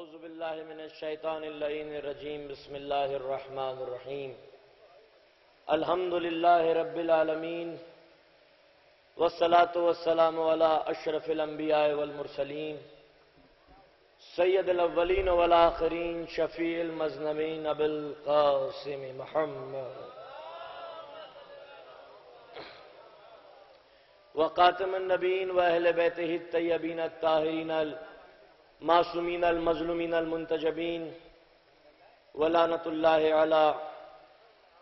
अज़बिल्लिनशैतानरजीम बसमीम अल्हम्दुलिल्लाह रब्बिल आलमीन वस्सलातु वस्सलाम अला अशरफिल वलमुरसलीन सैयदल अव्वलीन वल आखिरीन शफील मजनमीन अबुल कासिम मोहम्मद वक़ातम नबीन व अहल बैत तयबीन ताहरीन मासूमीन अलमजलूमीन अलमुंतजबीन, वलानतुल्लाह अला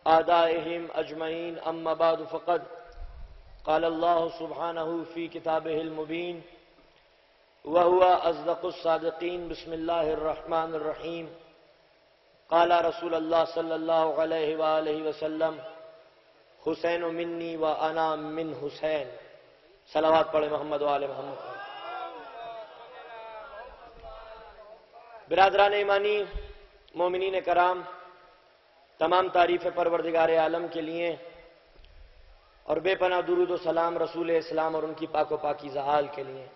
आदाहिम अजमईन, अम्मा बाद फ़क़द। क़ाल अल्लाह सुब्हानहु फ़ी किताबिहिल मुबीन व हुवा अस्दक़ुस्सादिक़ीन बिस्मिल्लाहिर्रहमानिर रहीम। क़ाल रसूल अल्लाह सल्लल्लाहु अलैहि वआलिहि वसल्लम, हुसैन मिन्नी व अना मिन हुसैन। सलावत पढ़े मोहम्मद वाले मोहम्मद। बिरादरान मोमिन कराम, तमाम तारीफ़ परवरदिगार आलम के लिए और बेपना दुरुद सलाम रसूल इस्लाम और उनकी पाको पाकी जहाल के लिए।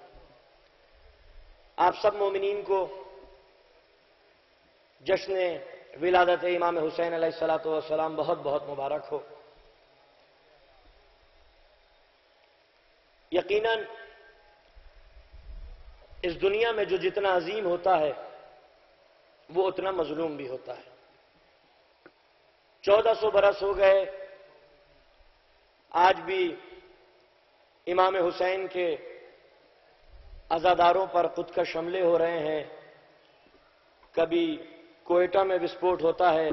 आप सब मोमिन को जश्न विलादत इमाम हुसैन सलाम बहुत बहुत मुबारक हो। यकीनन इस दुनिया में जो जितना अजीम होता है वो उतना मजलूम भी होता है। चौदह सौ बरस हो गए, आज भी इमाम हुसैन के आजादारों पर खुद का शमले हो रहे हैं। कभी कोयटा में विस्फोट होता है,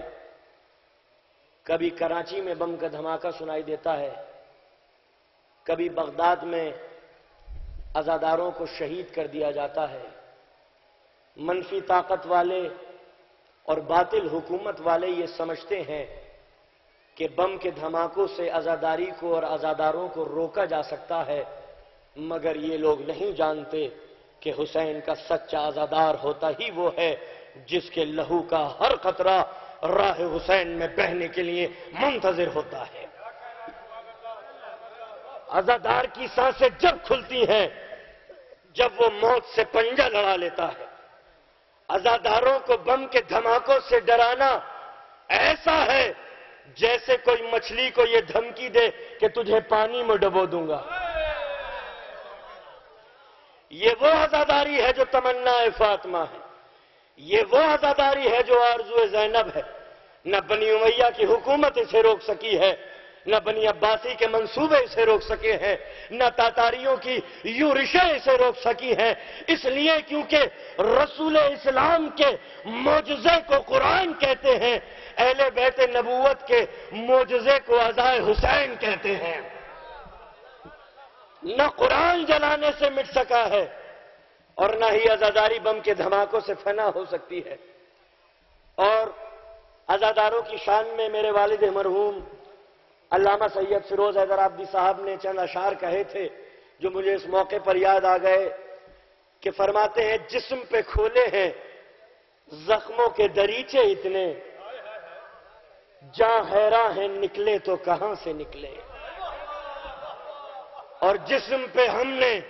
कभी कराची में बम का धमाका सुनाई देता है, कभी बगदाद में आजादारों को शहीद कर दिया जाता है। मनफी ताकत वाले और बातिल हुकूमत वाले ये समझते हैं कि बम के धमाकों से आजादारी को और आजादारों को रोका जा सकता है, मगर ये लोग नहीं जानते कि हुसैन का सच्चा आजादार होता ही वो है, जिसके लहू का हर खतरा राह हुसैन में बहने के लिए मुंतजर होता है। आजादार की साँसें जब खुलती हैं, जब वो मौत से पंजा लड़ा लेता है आजादारों को बम के धमाकों से डराना ऐसा है जैसे कोई मछली को यह धमकी दे कि तुझे पानी में डबो दूँगा। ये वो आजादारी है जो तमन्ना फातमा है। ये वो आजादारी है जो आरज़ू जैनब है। न बनी उमैया की हुकूमत इसे रोक सकी है न बनी अब्बासी के मंसूबे इसे रोक सके हैं, न तातारियों की यूरिशे इसे रोक सकी हैं। इसलिए क्योंकि रसूल इस्लाम के मोजे को कुरान कहते हैं, अहले बैत नबूवत के मोजे को अजाय हुसैन कहते हैं। न कुरान जलाने से मिट सका है और न ही आजादारी बम के धमाकों से फना हो सकती है। और आजादारों की शान में मेरे वालिद मरहूम अल्लामा सैयद फिरोज हैदर आबदी साहब ने चंद अशार कहे थे, जो मुझे इस मौके पर याद आ गए, कि फरमाते हैं, जिस्म पे खोले हैं, जख्मों के दरीचे इतने। जहाँ हैरा है, निकले तो कहाँ से निकले। और जिस्म पे हमने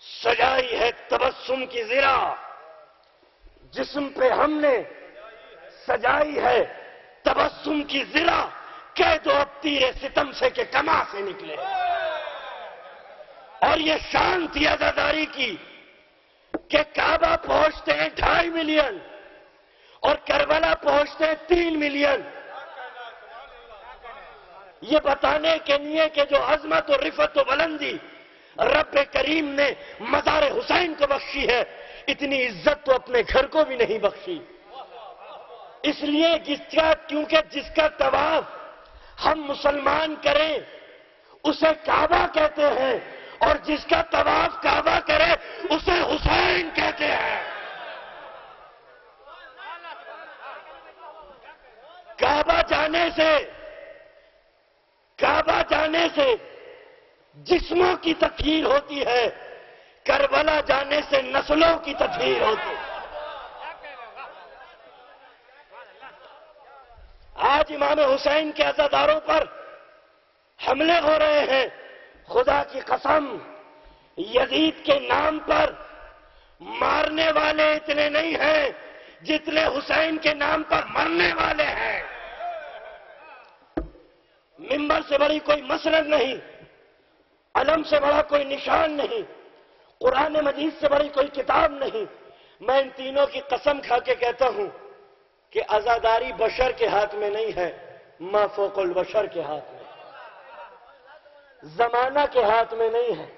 सजाई है तबस्सुम की जिरा। जिस्म पे हमने सजाई है तबस्सुम की जिरा। कह दो अब तीरे सितम से के कमा से निकले। और ये शांति अदादारी की कि काबा पहुँचते हैं ढाई मिलियन और करबला पहुँचते हैं तीन मिलियन। ये बताने के लिए कि जो अजमत और रिफत और बुलंदी रब करीम ने मजार हुसैन को बख्शी है, इतनी इज़्ज़त तो अपने घर को भी नहीं बख्शी। इसलिए जिसका क्योंकि जिसका तवाफ हम मुसलमान करें, उसे काबा कहते हैं, और जिसका तवाफ काबा करे, उसे हुसैन कहते हैं। काबा जाने से, काबा जाने से जिस्मों की तकहीर होती है, करबला जाने से नस्लों की तकहीर होती है। आज इमाम हुसैन के अजादारों पर हमले हो रहे हैं। खुदा की कसम, यजीद के नाम पर मारने वाले इतने नहीं हैं जितने हुसैन के नाम पर मरने वाले हैं। मिंबर से बड़ी कोई मसरत नहीं, अलम से बड़ा कोई निशान नहीं कुरान मजीद से बड़ी कोई किताब नहीं। मैं इन तीनों की कसम खा के कहता हूँ कि आजादारी बशर के हाथ में नहीं है, माफोकुल बशर के हाथ में। जमाना के हाथ में नहीं है,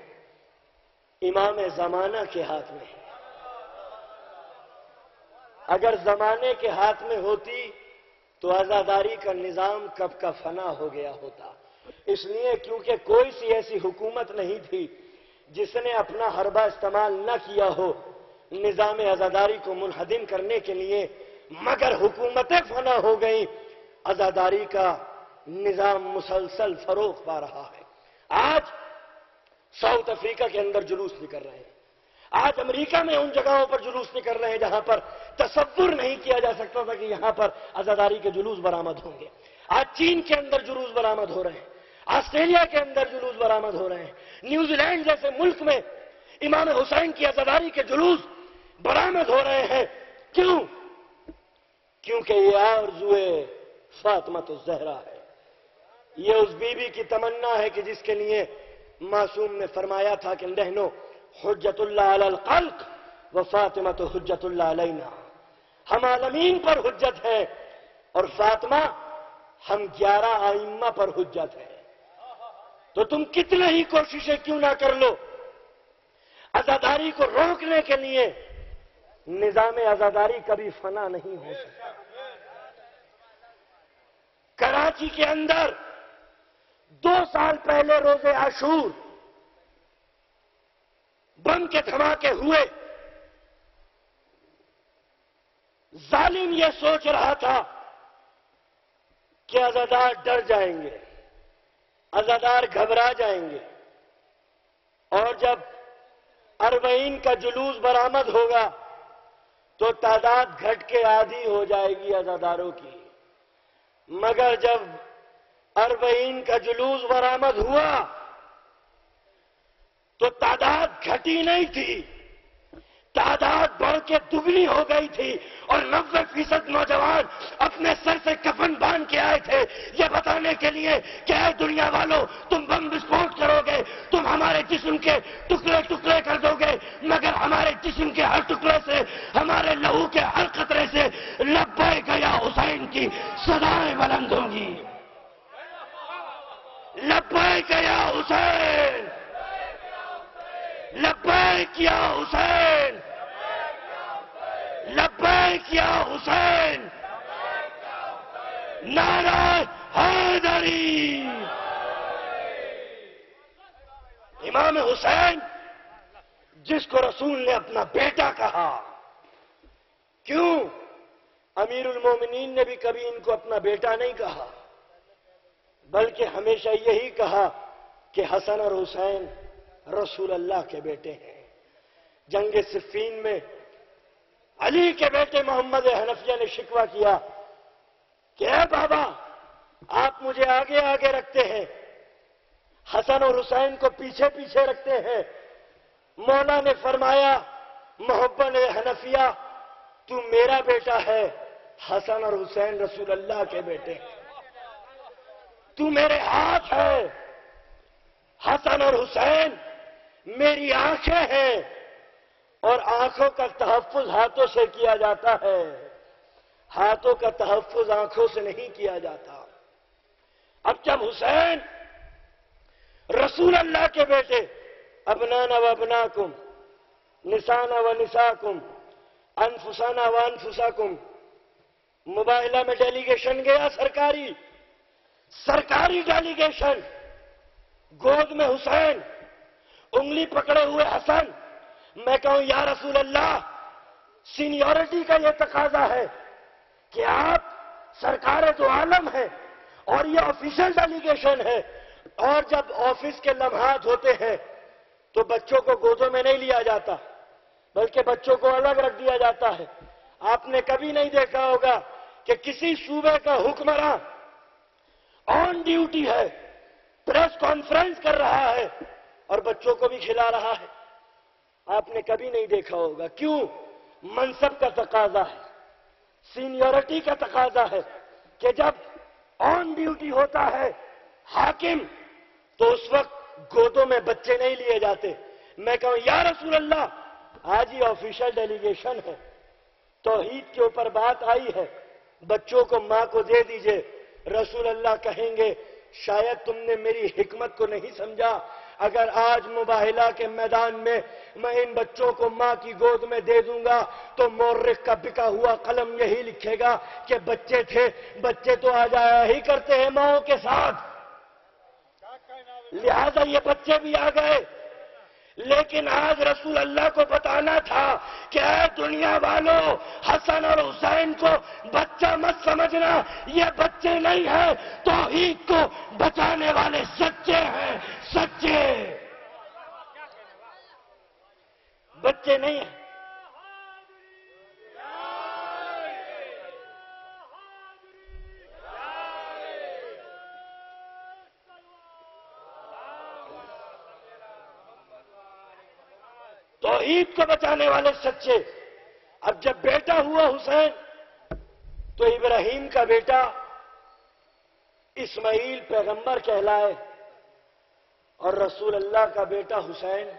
इमाम जमाना के हाथ में है। अगर जमाने के हाथ में होती तो आजादारी का निज़ाम कब का फना हो गया होता। इसलिए क्योंकि कोई सी ऐसी हुकूमत नहीं थी, जिसने अपना हरबा इस्तेमाल न किया हो, निज़ाम आजादारी को मुनहदिम करने के लिए मगर हुकूमतें फना हो गई। आजादारी का निज़ाम मुसलसल फरोख पा रहा है। आज साउथ अफ्रीका के अंदर जुलूस निकल रहे हैं। आज अमेरिका में उन जगहों पर जुलूस निकल रहे हैं जहाँ पर तस्वुर नहीं किया जा सकता था कि यहाँ पर आजादारी के जुलूस बरामद होंगे। आज चीन के अंदर जुलूस बरामद हो रहे हैं। ऑस्ट्रेलिया के अंदर जुलूस बरामद हो रहे हैं। न्यूजीलैंड जैसे मुल्क में इमाम हुसैन की आजादारी के जुलूस बरामद हो रहे हैं। क्यों? क्योंकि ये आरजुए फातमा तो जहरा है। ये उस बीबी की तमन्ना है कि जिसके लिए मासूम ने फरमाया था कि नहनो हजतुल्लाकल्क व फातिमा तो हजतुल्ला अलैना। हम आलमीन पर हुज्जत है और फातिमा, हम ग्यारह आइम्मा पर हुज्जत है। तो तुम कितने ही कोशिशें क्यों ना कर लो? आजादारी को रोकने के लिए निज़ाम आजादारी कभी फना नहीं हो सकता। कराची के अंदर दो साल पहले रोज़े आशूर बम के धमाके हुए। जालिम यह सोच रहा था कि आजादार डर जाएँगे अजादार घबरा जाएँगे। और जब अरबईन का जुलूस बरामद होगा तो तादाद घट के आधी हो जाएगी अजादारों की। मगर जब अरबईन का जुलूस बरामद हुआ तो तादाद घटी नहीं थी। तादाद बढ़ के दुगनी हो गई थी और नब्बे फ़ीसद नौजवान अपने सर से कफन बाँध के आए थे। ये बताने के लिए कि है दुनिया वालों, तुम बम विस्फोट करोगे, तुम हमारे जिस्म के टुकड़े टुकड़े कर दोगे, मगर हमारे जिस्म के हर टुकड़े से, हमारे लहू के हर खतरे से लब्बे गया हुसैन की सदाएँ बुलंद होंगी। लब्बे गया हुसैन। लब्बे किया हुसैन। लब्बे किया हुसैन। नारा हैदरी। इमाम हुसैन, जिसको रसूल ने अपना बेटा कहा, क्यों अमीरुल मोमिनीन ने भी कभी इनको अपना बेटा नहीं कहा? बल्कि हमेशा यही कहा कि हसन और हुसैन रसूल अल्लाह के बेटे हैं। जंग सिफीन में अली के बेटे मोहम्मद हनफिया ने शिकवा किया कि बाबा, आप मुझे आगे आगे रखते हैं। हसन और हुसैन को पीछे पीछे रखते हैं। मौला ने फरमाया, मोहब्बत हनफिया, तू मेरा बेटा है, हसन और हुसैन रसूल अल्लाह के बेटे। तू मेरे हाथ है, हसन और हुसैन मेरी आँखें हैं और आँखों का तहफ़ुज हाथों से किया जाता है। हाथों का तहफ़ुज आँखों से नहीं किया जाता। अब जब हुसैन रसूल अल्लाह के बेटे, अबनाना व अबनाकुम निशाना व निसाकुम, अनफुसाना व अनफुसाकुम मुबाइला में डेलीगेशन गया सरकारी सरकारी डेलीगेशन, गोद में हुसैन उंगली पकड़े हुए हसन। मैं कहूँ, या रसूल अल्लाह सीनियोरिटी का यह तकाजा है कि आप सरकार जो आलम है और यह ऑफिशियल डेलीगेशन है। और जब ऑफ़िस के लम्हात होते हैं तो बच्चों को गोदों में नहीं लिया जाता, बल्कि बच्चों को अलग रख दिया जाता है। आपने कभी नहीं देखा होगा कि किसी सूबे का हुक्मरान ऑन ड्यूटी है प्रेस कॉन्फ्रेंस कर रहा है और बच्चों को भी खिला रहा है। आपने कभी नहीं देखा होगा। क्यों? मनसब का तकाजा है। सीनियोरिटी का तकाजा है कि जब ऑन ड्यूटी होता है हाकिम तो उस वक्त गोदों में बच्चे नहीं लिए जाते। मैं कहूँ, या रसूल अल्लाह आज ही ऑफिशियल डेलीगेशन है। तोहीद के ऊपर बात आई है। बच्चों को माँ को दे दीजिए। रसूल अल्लाह कहेंगे, शायद तुमने मेरी हिकमत को नहीं समझा। अगर आज मुबाहिला के मैदान में मैं इन बच्चों को माँ की गोद में दे दूँगा तो मोर्रिक का बिका हुआ कलम यही लिखेगा कि बच्चे थे बच्चे तो आ जाया ही करते हैं माओ के साथ। लिहाजा ये बच्चे भी आ गए। लेकिन आज रसूल अल्लाह को बताना था कि दुनिया वालों, हसन और हुसैन को बच्चा मत समझना, ये बच्चे नहीं है तो ही को बचाने वाले सच्चे हैं, सच्चे। बच्चे नहीं है। ईद को बचाने वाले सच्चे। अब जब बेटा हुआ हुसैन तो इब्राहिम का बेटा इस्माइल पैगंबर कहलाए और रसूल अल्लाह का बेटा हुसैन।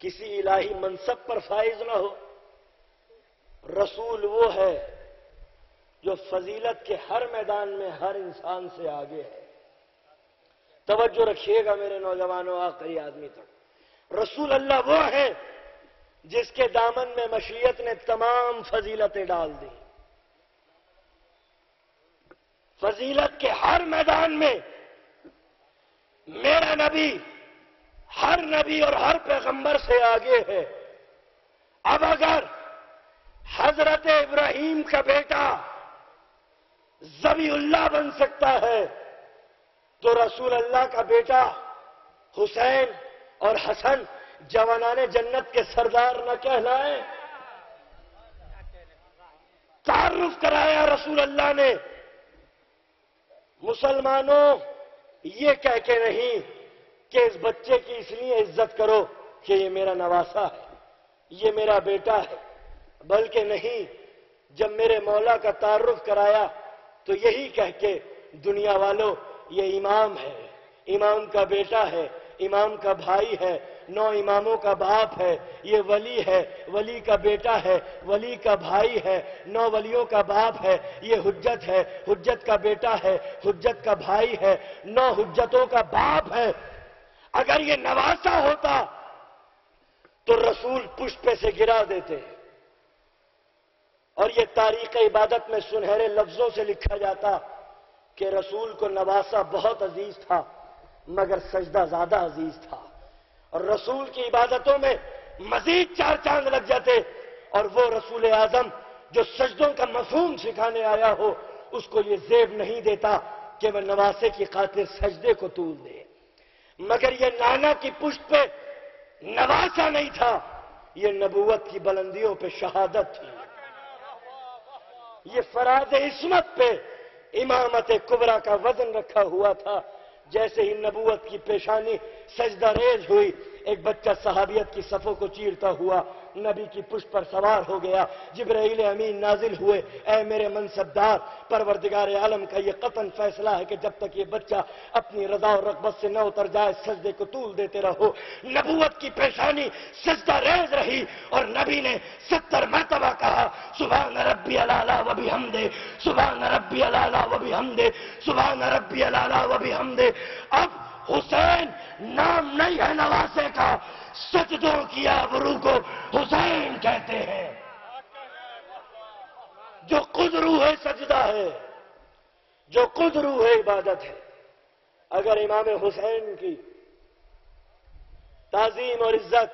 किसी इलाही मनसब पर फाइज ना हो। रसूल वो है जो फजीलत के हर मैदान में हर इंसान से आगे है। तवज्जो रखिएगा मेरे नौजवानों, आखिरी आदमी तक। रसूल अल्लाह वो है जिसके दामन में मशीयत ने तमाम फजीलतें डाल दी। फजीलत के हर मैदान में मेरा नबी, हर नबी और हर पैगंबर से आगे है। अब अगर हज़रत इब्राहिम का बेटा जबीउल्लाह बन सकता है तो रसूल अल्लाह का बेटा हुसैन और हसन, जवानाने जन्नत के सरदार न कहलाए। तारुफ कराया रसूल अल्लाह ने। मुसलमानों, ये कह के नहीं कि इस बच्चे की इसलिए इज़्ज़त करो कि ये मेरा नवासा है, ये मेरा बेटा है। बल्कि नहीं, जब मेरे मौला का तारुफ कराया तो यही कह के दुनिया वालों, ये इमाम है, इमाम का बेटा है इमाम का भाई है, नौ इमामों का बाप है, ये वली है, वली का बेटा है, वली का भाई है, नौ वलियों का बाप है, ये हुज्जत है, हुज्जत का बेटा है, हुज्जत का भाई है, नौ हुज्जतों का बाप है। अगर ये नवासा होता तो रसूल पुष्पे से गिरा देते। और ये तारीख इबादत में सुनहरे लफ्जों से लिखा जाता कि रसूल को नवासा बहुत अज़ीज़ था। मगर सजदा ज़्यादा अज़ीज़ था। और रसूल की इबादतों में मजीद चार चाँद लग जाते और वो रसूल आज़म जो सजदों का मफहूम सिखाने आया हो, उसको ये जेब नहीं देता कि वह नवासे की खातिर सजदे को तूल दे। मगर ये नाना की पुष्ट पे नवासा नहीं था, ये नबूवत की बुलंदियों पे शहादत थी। ये फराज इसमत पे इमामत कुबरा का वज़न रखा हुआ था जैसे ही नबूवत की पेशानी सजदारेज हुई, एक बच्चा सहाबियत की सफों को चीरता हुआ नबी की पुष्प पर सवार हो गया। जिब्राइल अमीन नाजिल हुए। ऐ मेरे मनसबदार, परवरदिगार आलम का ये कतन फैसला है कि जब तक ये बच्चा अपनी रजा और रकबत से न उतर जाए, सजदे को तूल देते रहो। नबूवत की पेशानी सजदा रेज रही और नबी ने सत्तर मरतबा कहा सुबह नरबी अलाला वबी हमदे सुबह नरबी अलाला वबी हमदे सुबह नरबी अलाला वबी हमदे अब हुसैन नाम नहीं है नवासे का। सजदों की आबरू को हुसैन कहते हैं। जो खुद है सजदा है, जो खुद रूह है इबादत है। अगर इमाम हुसैन की ताजीम और इज़्ज़त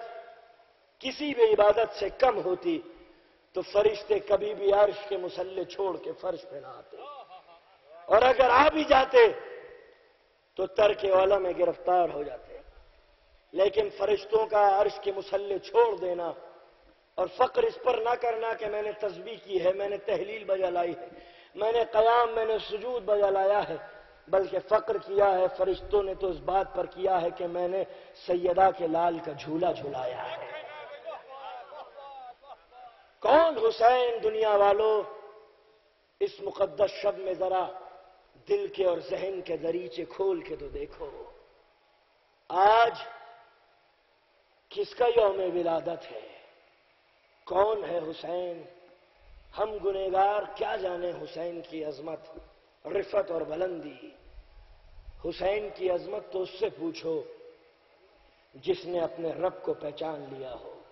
किसी भी इबादत से कम होती तो फरिश्ते कभी भी अर्श के मुसल्ले छोड़ के फर्श पे ना आते। और अगर आ भी जाते तो तर्क वाला में गिरफ़्तार हो जाते। लेकिन फरिश्तों का अर्श के मुसल्ले छोड़ देना और फक्र इस पर ना करना कि मैंने तस्बी की है, मैंने तहलील बजा लाई है, मैंने कयाम, मैंने सुजूद बजा लाया है, बल्कि फक्र किया है, फरिश्तों ने तो इस बात पर किया है कि मैंने सैयदा के लाल का झूला झुलाया है। कौन हुसैन दुनिया वालों? इस मुकद्दस शब में जरा दिल के और जहन के दरीचे खोल के तो देखो। आज किसका यौम विलादत है? कौन है हुसैन? हम गुनेगार क्या जाने हुसैन की अजमत, रिफत और बुलंदी? हुसैन की अजमत तो उससे पूछो, जिसने अपने रब को पहचान लिया हो,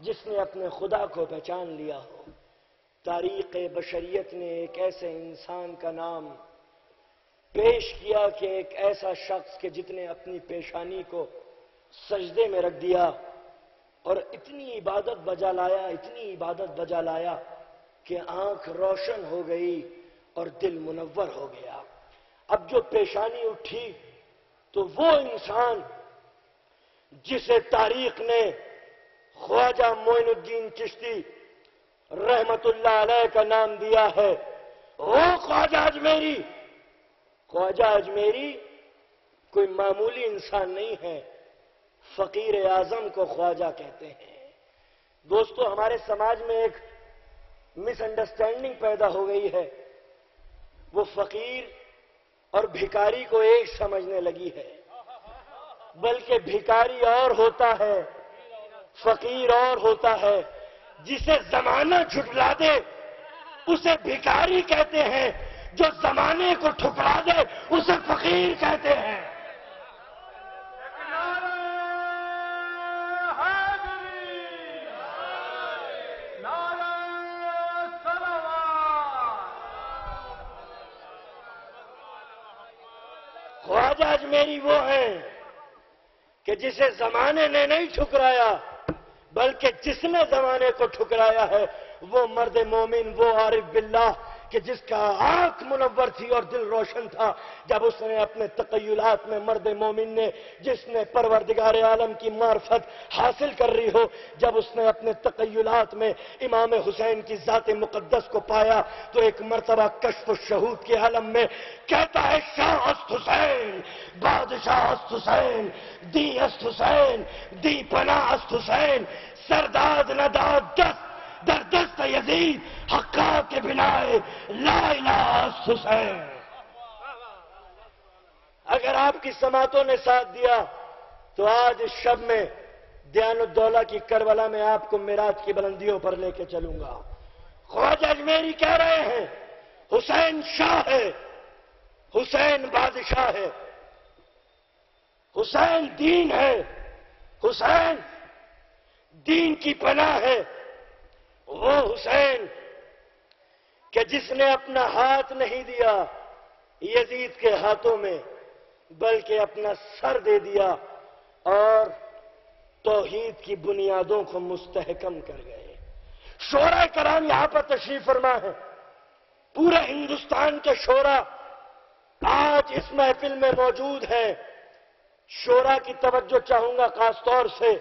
जिसने अपने खुदा को पहचान लिया हो। तारीख बशरियत ने एक ऐसे इंसान का नाम पेश किया कि एक ऐसा शख्स के जितने अपनी पेशानी को सजदे में रख दिया और इतनी इबादत बजा लाया, इतनी इबादत बजा लाया कि आँख रोशन हो गई और दिल मुनवर हो गया। अब जो पेशानी उठी तो वो इंसान जिसे तारीख ने ख्वाजा मोइनुद्दीन चिश्ती रहमतुल्लाह अलैह का नाम दिया है वो ख्वाजा अजमेरी ख्वाजा अजमेरी कोई मामूली इंसान नहीं है। फकीर आज़म को ख्वाजा कहते हैं। दोस्तों, हमारे समाज में एक मिसअंडरस्टैंडिंग पैदा हो गई है। वो फकीर और भिकारी को एक समझने लगी है। बल्कि भिकारी और होता है, फकीर और होता है। जिसे जमाना झुटला दे, उसे भिकारी कहते हैं। जो जमाने को ठुकरा दे, उसे फकीर कहते हैं। मेरी वो है कि जिसे जमाने ने नहीं ठुकराया, बल्कि जिसने जमाने को ठुकराया है, वो मर्द मोमिन वो आरिफ बिल्ला कि जिसका आँख मुनवर थी और दिल रोशन था, जब उसने अपने तकयुलात में मर्द मोमिन ने, जिसने परवरदिगार आलम की मार्फत हासिल कर रही हो, जब उसने अपने तकयुलात में इमाम हुसैन की ज़ात मुकद्दस को पाया तो एक मरतबा कश्फ शहूद के आलम में कहता है, शाह अस्त हुसैन, बादशाह अस्त हुसैन, दी अस्त हुसैन, दी पना अस्त हुसैन सरदाद नदाद दस्त दर दस्त यजीद हक्का के बिनाए लाइला हुसैन। अगर आपकी समातों ने साथ दिया तो आज इस शब में दयानुद्दौला की करबला में आपको मिराज की बुलंदियों पर लेके चलूँगा। ख्वाजा अजमेरी कह रहे हैं, हुसैन शाह है, हुसैन बादशाह है। हुसैन दीन है, हुसैन दीन की पनाह है। वो हुसैन, कि जिसने अपना हाथ नहीं दिया यजीद के हाथों में, बल्कि अपना सर दे दिया और तोहीद की बुनियादों को मुस्तहकम कर गए। शोरा कराम यहाँ पर तशरीफ़ फरमा है। पूरे हिंदुस्तान के शोरा आज इस महफिल में मौजूद है। शोरा की तवज्जो चाहूँगा खासतौर से।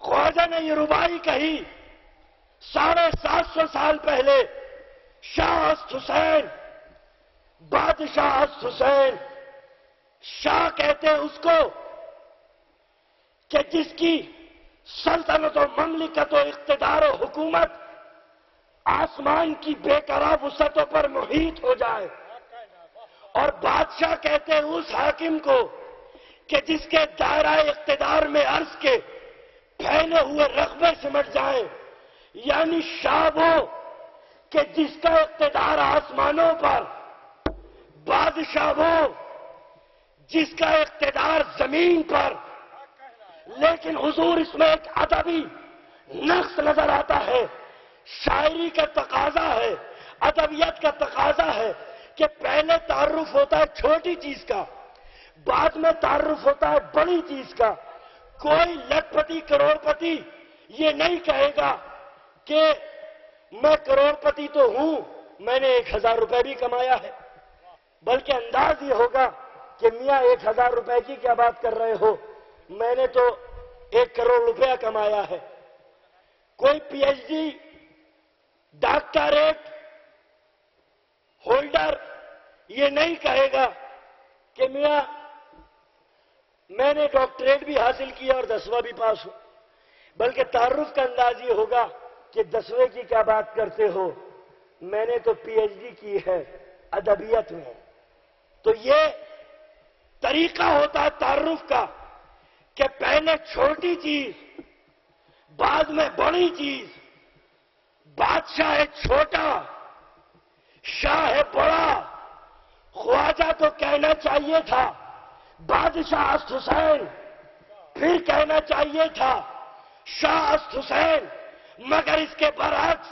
ख्वाजा ने ये रुबाई कही साढ़े सात सौ साल पहले शाह अस्त हुसैन, बादशाह अस्त हुसैन, शाह कहते हैं उसको कि जिसकी सल्तनत और ममलिकत और इकतदार और हुकूमत आसमान की बेकरार वसतों पर मुहित हो जाए। और बादशाह कहते हैं उस हाकिम को कि जिसके दायरा इकतदार में अर्ज़ के फैले हुए रकबे सिमट जाए। यानी शाह वो कि जिसका इकतदार आसमानों पर, बादशाह वो जिसका इकतदार ज़मीन पर। लेकिन हुजूर इसमें एक अदबी नक्श नज़र आता है, शायरी का तकाजा है, अदबियत का तकाजा है, कि पहले तारुफ होता है छोटी चीज़ का, बाद में तारुफ होता है बड़ी चीज़ का। कोई लखपति करोड़पति ये नहीं कहेगा कि मैं करोड़पति तो हूँ, मैंने एक हज़ार रुपए भी कमाया है। बल्कि अंदाज ये होगा कि मियाँ एक हज़ार रुपए की क्या बात कर रहे हो? मैंने तो एक करोड़ रुपया कमाया है। कोई पीएचडी डॉक्टरेट होल्डर ये नहीं कहेगा कि मिया, मैंने डॉक्टरेट भी हासिल किया और दसवां भी पास हूँ। बल्कि तारुफ का अंदाज ये होगा कि दसवें की क्या बात करते हो? मैंने तो पीएचडी की है, अदबियत में। तो ये तरीका होता है तारुफ का, कि पहले छोटी चीज़, बाद में बड़ी चीज़। बादशाह है छोटा, शाह है बड़ा। ख्वाजा तो कहना चाहिए था, बादशाह अस्त हुसैन, फिर कहना चाहिए था, शाह अस्त हुसैन। मगर इसके बरक्स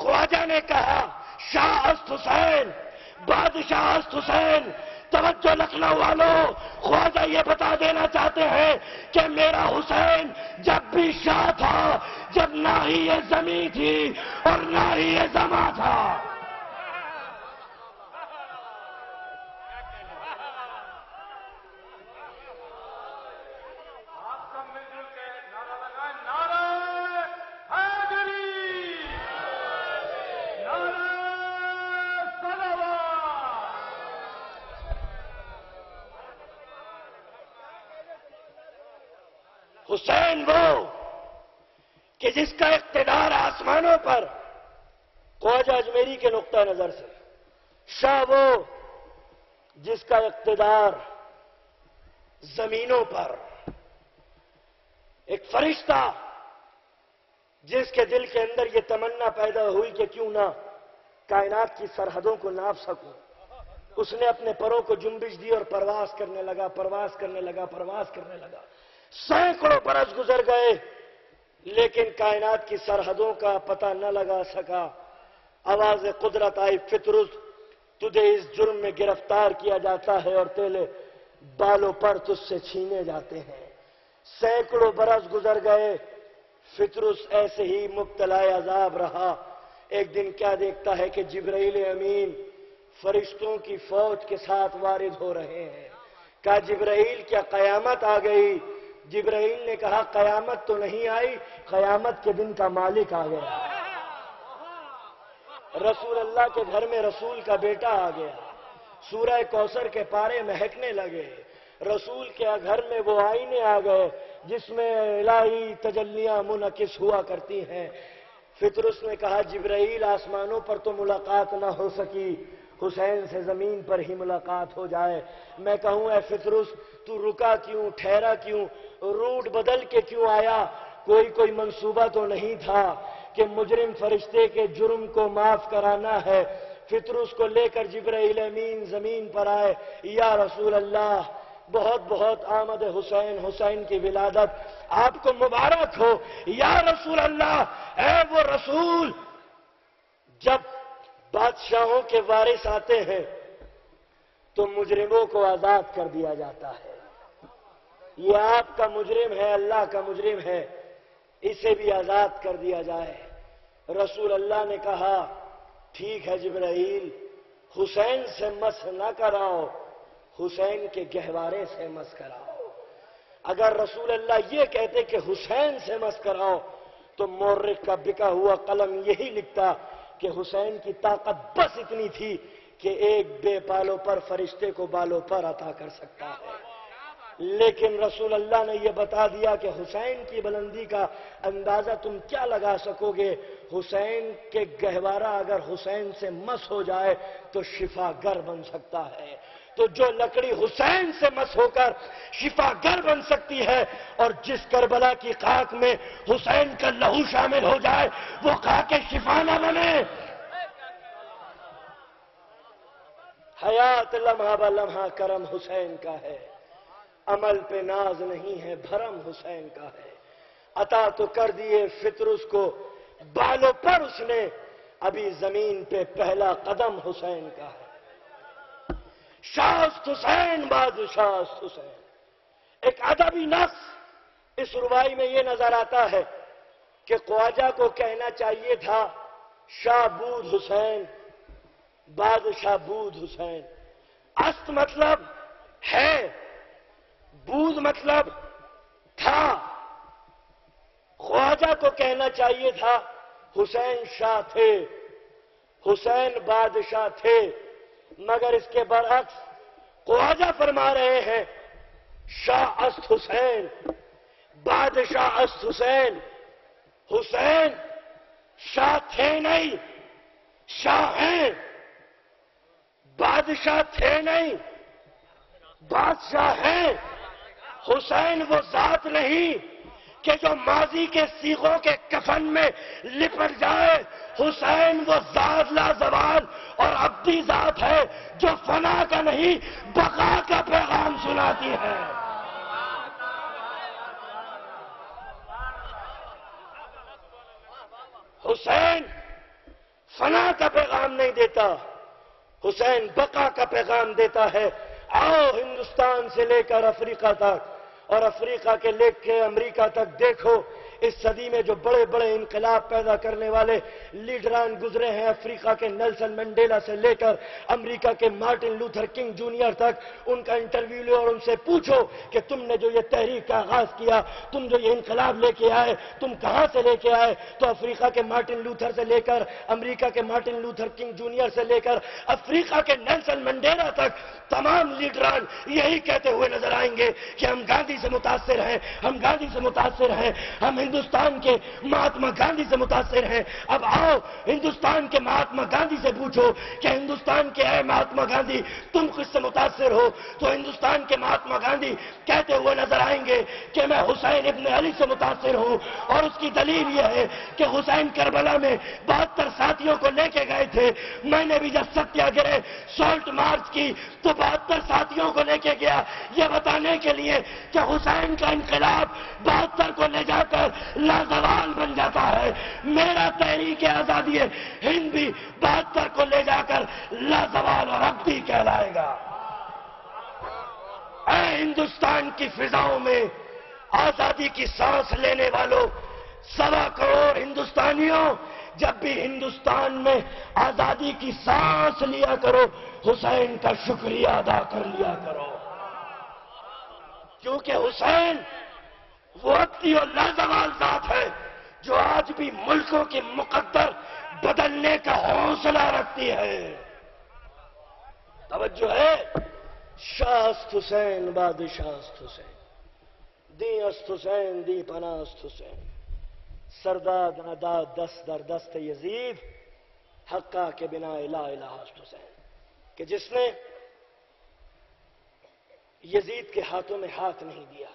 ख्वाजा ने कहा, शाह अस्त हुसैन, बादशाह अस्त हुसैन, तवज्जो लखनऊ वालों, ख्वाजा ये बता देना चाहते हैं कि मेरा हुसैन जब भी शाह था, जब ना ही ये जमी थी और ना ही ये जमा था। हुसैन वो कि जिसका इकतदार आसमानों पर ख्वाजा अजमेरी के नुकता नज़र से शाह वो जिसका इकतदार जमीनों पर एक फरिश्ता जिसके दिल के अंदर ये तमन्ना पैदा हुई कि क्यों ना कायनात की सरहदों को नाप सकूँ। उसने अपने परों को जुम्बिश दी और प्रवास करने लगा, प्रवास करने लगा, प्रवास करने लगा। सैकड़ों बरस गुजर गए, लेकिन कायनात की सरहदों का पता न लगा सका। आवाज़ कुदरत आई, फितरुस, तुझे इस जुर्म में गिरफ़्तार किया जाता है और तेले बालों पर तुझसे छीने जाते हैं। सैकड़ों बरस गुजर गए, फितरुस ऐसे ही मुबतला अजाब रहा। एक दिन क्या देखता है कि जिब्राइल अमीन फरिश्तों की फौज के साथ वारिद हो रहे हैं। का जिब्राइल, क्या कयामत आ गई? जिब्राइल ने कहा, कयामत तो नहीं आई, कयामत के दिन का मालिक आ गया। रसूल अल्लाह के घर में रसूल का बेटा आ गया। सूरह कौसर के पारे महकने लगे। रसूल के घर में वो आईने आ गए, जिसमें इलाही तजल्लियाँ मुनकिस हुआ करती हैं। फितरुस ने कहा, जिब्राइल, आसमानों पर तो मुलाकात ना हो सकी। हुसैन से ज़मीन पर ही मुलाकात हो जाए। मैं कहूँ ए फितरुस, तू रुका क्यों, ठहरा क्यों, रूट बदल के क्यों आया? कोई कोई मंसूबा तो नहीं था कि मुजरिम फरिश्ते के जुर्म को माफ़ कराना है। फितरुस को लेकर जिब्राइल अमीन ज़मीन पर आए। या रसूल अल्लाह बहुत बहुत आमद हुसैन हुसैन की विलादत। आपको मुबारक हो। या रसूल अल्लाह ए वो रसूल, जब बादशाहों के वारिस आते हैं तो मुजरिमों को आज़ाद कर दिया जाता है। ये आपका मुजरिम है, अल्लाह का मुजरिम है, इसे भी आज़ाद कर दिया जाए। रसूल अल्लाह ने कहा, ठीक है जिब्राइल, हुसैन से मस न कराओ, हुसैन के गहवारे से मस कराओ। अगर रसूल अल्लाह ये कहते कि हुसैन से मस कराओ तो मोर्रिक का बिका हुआ कलम यही लिखता कि हुसैन की ताकत बस इतनी थी कि एक बेपालों पर, फरिश्ते को बालों पर अता कर सकता है। लेकिन रसूल अल्लाह ने यह बता दिया कि हुसैन की बुलंदी का अंदाज़ा तुम क्या लगा सकोगे? हुसैन के गहवारा अगर हुसैन से मस हो जाए तो शिफागर बन सकता है। तो जो लकड़ी हुसैन से मस होकर शिफागर बन सकती है और जिस करबला की खाक में हुसैन का लहू शामिल हो जाए, वो खाके शिफा ना बने। हयात लम्हा ब लम्हा करम हुसैन का है। अमल पे नाज नहीं है, भरम हुसैन का है। अता तो कर दिए फितरुस उसको, बालों पर उसने। अभी ज़मीन पे पहला कदम हुसैन का है। शास्त हुसैन, बादशाह हुसैन। एक अदबी नक्स इस रुबाई में यह नज़र आता है कि ख्वाजा को कहना चाहिए था शाहबूद हुसैन बूद हुसैन। अस्त मतलब है, बूद मतलब था। ख्वाजा को कहना चाहिए था, हुसैन शाह थे, हुसैन बादशाह थे। मगर इसके बरअक्स ख्वाजा फरमा रहे हैं, शाह अस्त हुसैन, बादशाह अस्त हुसैन हुसैन, शाह थे नहीं, शाह हैं। बादशाह थे नहीं, बादशाह हैं, हुसैन वो जात नहीं। कि जो माजी के सीखों के कफन में लिपट जाए, हुसैन वो जात लाजवाल और अब्दी जात है जो फना का नहीं, बका का पैगाम सुनाती है। हुसैन फना का पैगाम नहीं देता, हुसैन बका का पैगाम देता है, आओ हिंदुस्तान से लेकर अफ्रीका तक। और अफ्रीका के लेके अमेरिका तक देखो इस सदी में जो बड़े बड़े इनकलाब पैदा करने वाले लीडरान गुजरे हैं अफ्रीका के नेल्सन मंडेला से लेकर अमेरिका के मार्टिन लूथर किंग जूनियर तक, उनका इंटरव्यू लो और उनसे पूछो कि तुमने जो ये तहरीक का आगाज़ किया, तुम जो ये इनकलाब लेके आए, तुम कहाँ से लेके आए? तो अफ्रीका के मार्टिन लूथर से लेकर, अमरीका के मार्टिन लूथर किंग जूनियर से लेकर, अफ्रीका के नेल्सन मंडेला तक तमाम लीडरान यही कहते हुए नज़र आएँगे कि हम गांधी से मुतासर हैं, हम गांधी से मुतासर हैं, हम हिंदुस्तान के महात्मा गांधी से मुतासर हैं। अब आओ, हिंदुस्तान के महात्मा गांधी से पूछो कि हिंदुस्तान के है महात्मा गांधी, तुम किससे मुतासर हो? तो हिंदुस्तान के महात्मा गांधी कहते हुए नज़र आएँगे कि मैं हुसैन इब्न अली से मुतासर हूँ। और उसकी दलील यह है कि हुसैन करबला में बहत्तर साथियों को लेके गए थे। मैंने भी जब सत्याग्रह सॉल्ट मार्च की तो बहत्तर साथियों को लेके गया। यह बताने के लिए कि हुसैन का इनकलाब बहत्तर को ले जाकर लाजवाल बन जाता है। मेरा तहरीक आज़ादी हिंद भी बहत्तर को ले जाकर लाजवाल और अब्दी कहलाएगा। ऐ हिंदुस्तान की फिजाओं में आज़ादी की सांस लेने वालों, सवा करोड़ हिंदुस्तानियों, जब भी हिंदुस्तान में आज़ादी की सांस लिया करो, हुसैन का शुक्रिया अदा कर लिया करो। क्योंकि हुसैन वो अक्ति और लाजवाल जात है, जो आज भी मुल्कों के मुकद्दर बदलने का हौसला रखती है। तवज्जो है, शास्त हुसैन बादशाह हुसैन दी अस्त हुसैन दी पनास्त हुसैन सरदाद नदाद दस दर दस्त यजीद, हक्का के बिना इला इलाहस्त हुसैन, कि जिसने यजीद के हाथों में हाथ नहीं दिया।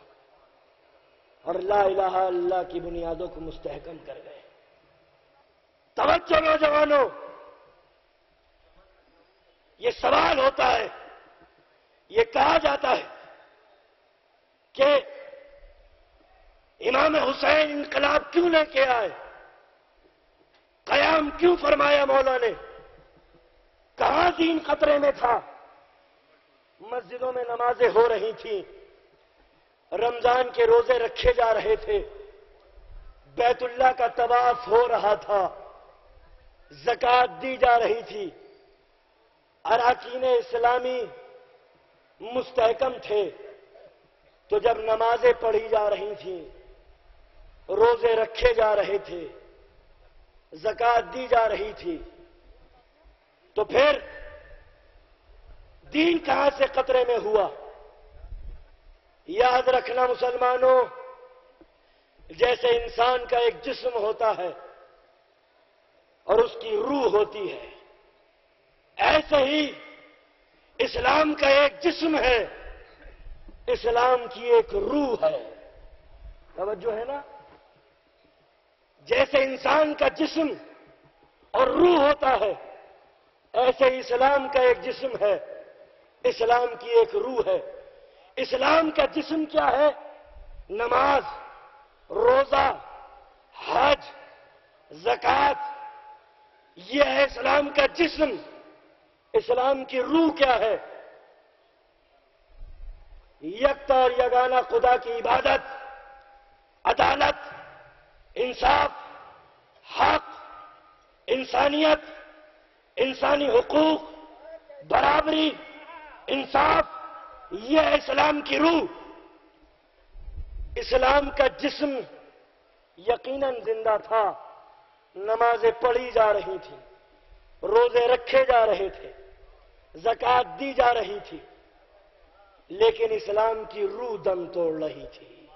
और ला अल्लाह की बुनियादों को मुस्तहकम कर गए। तवज्जो नौजवानों, ये सवाल होता है, ये कहा जाता है कि इमाम हुसैन इनकलाब क्यों लेके आए कयाम क्यों फरमाया मौला ने कहाँ दीन खतरे में था? मस्जिदों में नमाजें हो रही थी। रमज़ान के रोज़े रखे जा रहे थे। बैतुल्ला का तवाफ हो रहा था। जक़ात दी जा रही थी। अरकान इस्लामी मुस्तहकम थे। तो जब नमाजें पढ़ी जा रही थी, रोज़े रखे जा रहे थे, जक़ात दी जा रही थी तो फिर दीन कहाँ से खतरे में हुआ? याद रखना मुसलमानों, जैसे इंसान का एक जिस्म होता है और उसकी रूह होती है। ऐसे ही इस्लाम का एक जिस्म है, इस्लाम की एक रूह है। तवज्जो है ना? जैसे इंसान का जिस्म और रूह होता है, ऐसे ही इस्लाम का एक जिस्म है, इस्लाम की एक रूह है। इस्लाम का जिस्म क्या है? नमाज़, रोजा, हज, जक़ात यह है इस्लाम का जिस्म। इस्लाम की रूह क्या है? यकता और यगाना खुदा की इबादत, अदालत, इंसाफ, हक, इंसानियत, इंसानी हकूक, बराबरी, इंसाफ यह है इस्लाम की रूह। इस्लाम का जिस्म यकीनन ज़िंदा था। नमाजें पढ़ी जा रही थी, रोज़े रखे जा रहे थे, जक़ात दी जा रही थी, लेकिन इस्लाम की रूह दम तोड़ रही थी।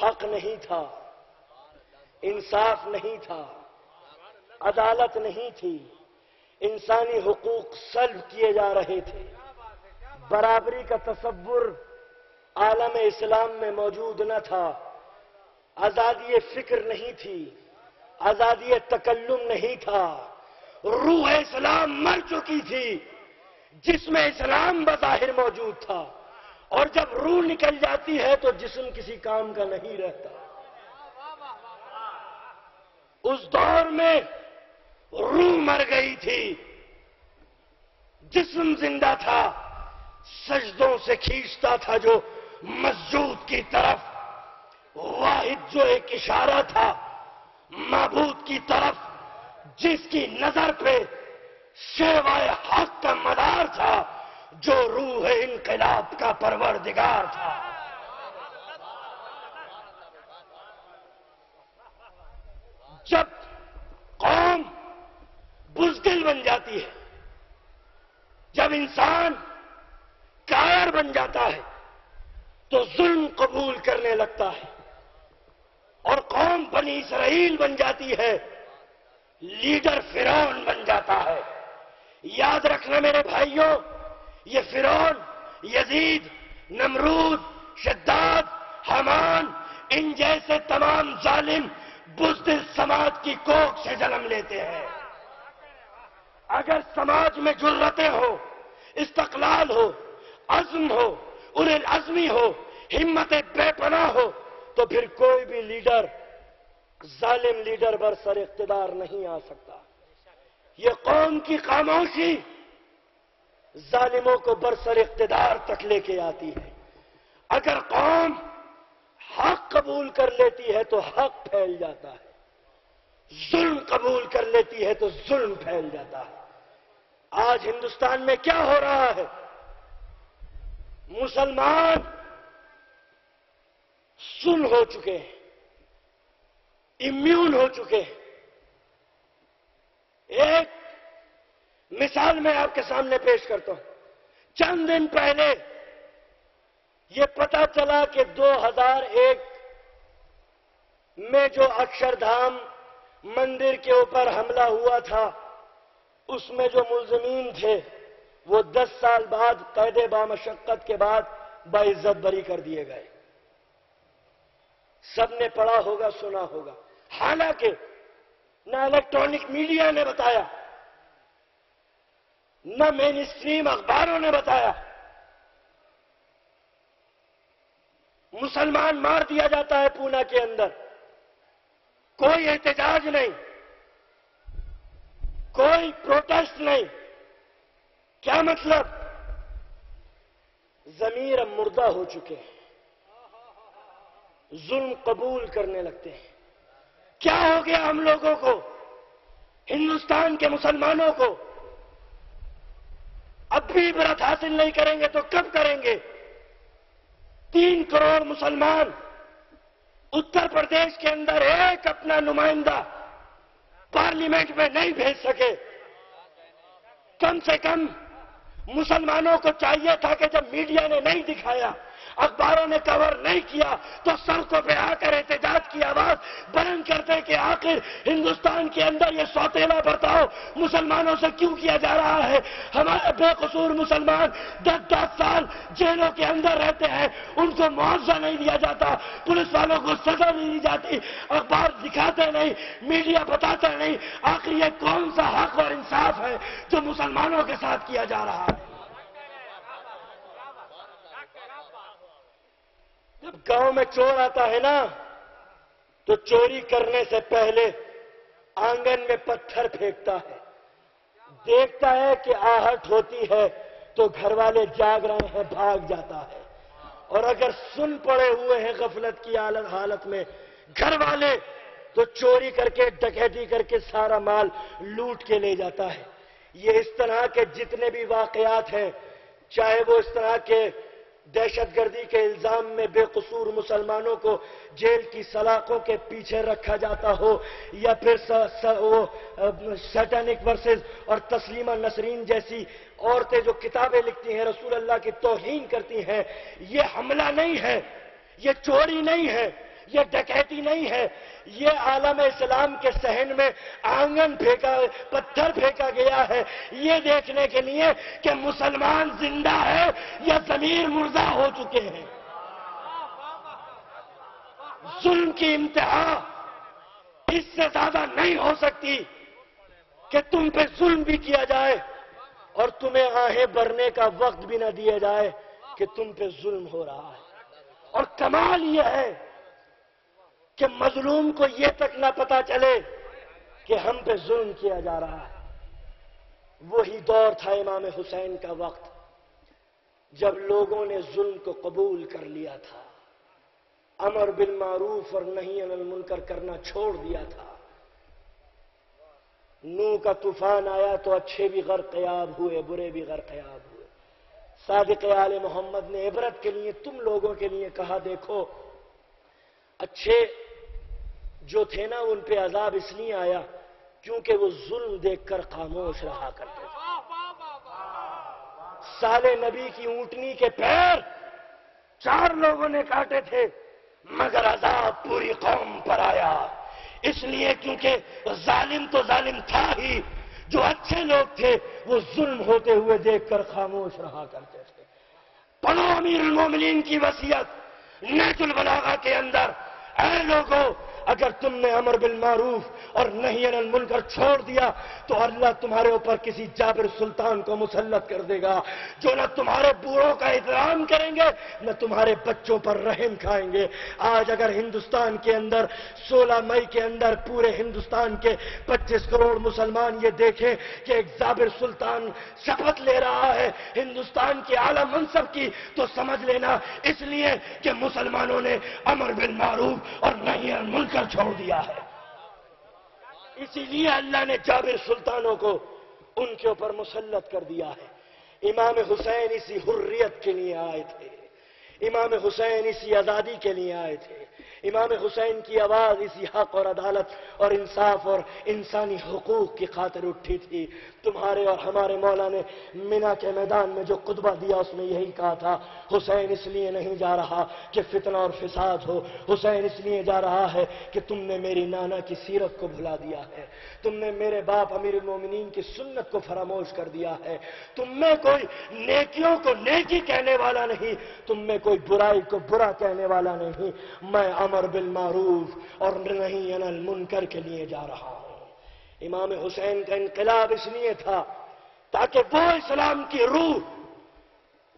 हक नहीं था, इंसाफ नहीं था, अदालत नहीं थी। इंसानी हुकूक सल्व किए जा रहे थे। बराबरी का तस्वुर आलम इस्लाम में मौजूद न था। आज़ादी फ़िक्र नहीं थी। आज़ादी तकल्लुम नहीं था। रूह इस्लाम मर चुकी थी, जिसमें इस्लाम बज़ाहिर मौजूद था। और जब रूह निकल जाती है तो जिस्म किसी काम का नहीं रहता। उस दौर में रूह मर गई थी। जिस्म ज़िंदा था। सजदों से खींचता था जो मस्जूद की तरफ़, वाहिद जो एक इशारा था महबूद की तरफ़, जिसकी नज़र पे शेवाए हक का मदार था, जो रूह इनकलाब का परवरदिगार था। जब कौम बुजदिल बन जाती है, जब इंसान कायर बन जाता है तो जुल्म कबूल करने लगता है। और कौम बनी इसराइल बन जाती है, लीडर फिरौन बन जाता है। याद रखना मेरे भाइयों, ये फिरौन, यजीद, नमरूद, शद्दाद, हमान, इन जैसे तमाम जालिम बुजदिल समाज की कोख से जन्म लेते हैं। अगर समाज में जुर्रतें हो, इस्तकलाल हो अज़म हो उल अजमी हो, हिम्मत बेपना हो तो फिर कोई भी लीडर, जालिम लीडर बरसर इकतदार नहीं आ सकता। ये कौम की खामोशी जालिमों को बरसर इकतदार तक लेके आती है। अगर कौम हक कबूल कर लेती है तो हक फैल जाता है। जुल्म कबूल कर लेती है तो जुल्म फैल जाता है। आज हिंदुस्तान में क्या हो रहा है? मुसलमान सुन हो चुके हैं, इम्यून हो चुके हैं। एक मिसाल मैं आपके सामने पेश करता हूँ। चंद दिन पहले ये पता चला कि 2001 में जो अक्षरधाम मंदिर के ऊपर हमला हुआ था, उसमें जो मुलजमीन थे वो 10 साल बाद कैद बामशक्कत के बाद बाइज्जत बरी कर दिए गए। सबने पढ़ा होगा, सुना होगा। हालाँकि न इलेक्ट्रॉनिक मीडिया ने बताया, न मेन स्ट्रीम अखबारों ने बताया, मुसलमान मार दिया जाता है पूना के अंदर। कोई एहतजाज नहीं, कोई प्रोटेस्ट नहीं। क्या मतलब? जमीर अब मुर्दा हो चुके हैं। जुल्म कबूल करने लगते हैं। क्या हो गया हम लोगों को? हिंदुस्तान के मुसलमानों को? अब भी व्रत हासिल नहीं करेंगे तो कब करेंगे? तीन करोड़ मुसलमान उत्तर प्रदेश के अंदर एक अपना नुमाइंदा पार्लियामेंट में नहीं भेज सके। कम से कम मुसलमानों को चाहिए था कि जब मीडिया ने नहीं दिखाया अखबारों ने कवर नहीं किया तो सड़कों पर आकर एहतजाज की आवाज़ बुलंद करते कि आखिर हिंदुस्तान के अंदर ये सौतेला बर्ताव मुसलमानों से क्यों किया जा रहा है? हमारे बेकसूर मुसलमान दस दस साल जेलों के अंदर रहते हैं, उनको मुआवजा नहीं दिया जाता, पुलिस वालों को सजा नहीं दी जाती, अखबार दिखाते नहीं, मीडिया बताते नहीं, आखिर ये कौन सा हक और इंसाफ है जो मुसलमानों के साथ किया जा रहा है? जब गाँव में चोर आता है ना तो चोरी करने से पहले आँगन में पत्थर फेंकता है। देखता है कि आहट होती है तो घर वाले जाग रहे हैं, भाग जाता है। और अगर सुन पड़े हुए हैं गफलत की हालत हालत में घर वाले तो चोरी करके, डकैती करके सारा माल लूट के ले जाता है। ये इस तरह के जितने भी वाकयात हैं, चाहे वो इस तरह के दहशतगर्दी के इल्ज़ाम में बेकसूर मुसलमानों को जेल की सलाखों के पीछे रखा जाता हो या फिर स, स, वो और तस्लीमा नसरीन जैसी औरतें जो किताबें लिखती हैं रसूल अल्लाह की तोहन करती हैं ये हमला नहीं है ये चोरी नहीं है। ये डकैती नहीं है। ये आलम इस्लाम के सहन में आँगन फेंका, पत्थर फेंका गया है। ये देखने के लिए कि मुसलमान ज़िंदा है या जमीर मुर्दा हो चुके हैं। जुल्म की इम्तिहा इससे ज़्यादा नहीं हो सकती कि तुम पे जुल्म भी किया जाए और तुम्हें आहें भरने का वक्त भी ना दिया जाए कि तुम पे जुल्म हो रहा है। और कमाल यह है कि मजलूम को यह तक ना पता चले कि हम पे जुल्म किया जा रहा है। वही दौर था इमाम हुसैन का वक्त, जब लोगों ने जुल्म को कबूल कर लिया था। अमर बिल मारूफ और नहीं अनल मुनकर करना छोड़ दिया था। नू का तूफ़ान आया तो अच्छे भी गरकयाब हुए, बुरे भी गरकयाब हुए। सादिक आल मोहम्मद ने इबरत के लिए, तुम लोगों के लिए कहा, देखो, अच्छे जो थे ना, उन पे अजाब इसलिए आया क्योंकि वो जुल्म देखकर खामोश रहा करते थे। साले नबी की ऊंटनी के पैर चार लोगों ने काटे थे, मगर अजाब पूरी कौम पर आया। इसलिए क्योंकि जालिम तो जालिम था ही, जो अच्छे लोग थे, वो जुल्म होते हुए देखकर खामोश रहा करते थे। पढ़ो अमीर मोमिन की वसीयत नेतुल बलागा के अंदर, ऐ लोगों अगर तुमने अमर बिल मारूफ और नहीं अनल मुनकर छोड़ दिया तो अल्लाह तुम्हारे ऊपर किसी जाबिर सुल्तान को मुसलत कर देगा। जो ना तुम्हारे बूढ़ों का एहतराम करेंगे, न तुम्हारे बच्चों पर रहम खाएँगे। आज अगर हिंदुस्तान के अंदर 16 मई के अंदर पूरे हिंदुस्तान के 25 करोड़ मुसलमान ये देखें कि एक जाबिर सुल्तान शपथ ले रहा है हिंदुस्तान के आला मनसब की तो समझ लेना, इसलिए कि मुसलमानों ने अमर बिल मारूफ और नहीं मुल्क कर छोड़ दिया है। इसीलिए अल्लाह ने जाबिर सुल्तानों को उनके ऊपर मुसलत कर दिया है। इमाम हुसैन इसी हुर्रियत के लिए आए थे। इमाम हुसैन इसी आज़ादी के लिए आए थे। इमाम हुसैन की आवाज़ इसी हक और अदालत और इंसाफ और इंसानी हकूक की खातिर उठी थी। तुम्हारे और हमारे मौला ने मीना के मैदान में जो कुतबा दिया उसमें यही कहा था, हुसैन इसलिए नहीं जा रहा कि फितना और फिसाद हो। हुसैन इसलिए जा रहा है कि तुमने मेरी नाना की सीरत को भुला दिया है। तुमने मेरे बाप अमीर मोमिनीन की सुन्नत को फरामोश कर दिया है। तुम में कोई नेकियों को नेकी कहने वाला नहीं। तुम में कोई बुराई को बुरा कहने वाला नहीं। मैं अमर बिल मारूफ और नहीं अनल मुनकर के लिए जा रहा हूँ। इमाम हुसैन का इनकलाब इसलिए था ताकि वो इस्लाम की रूह,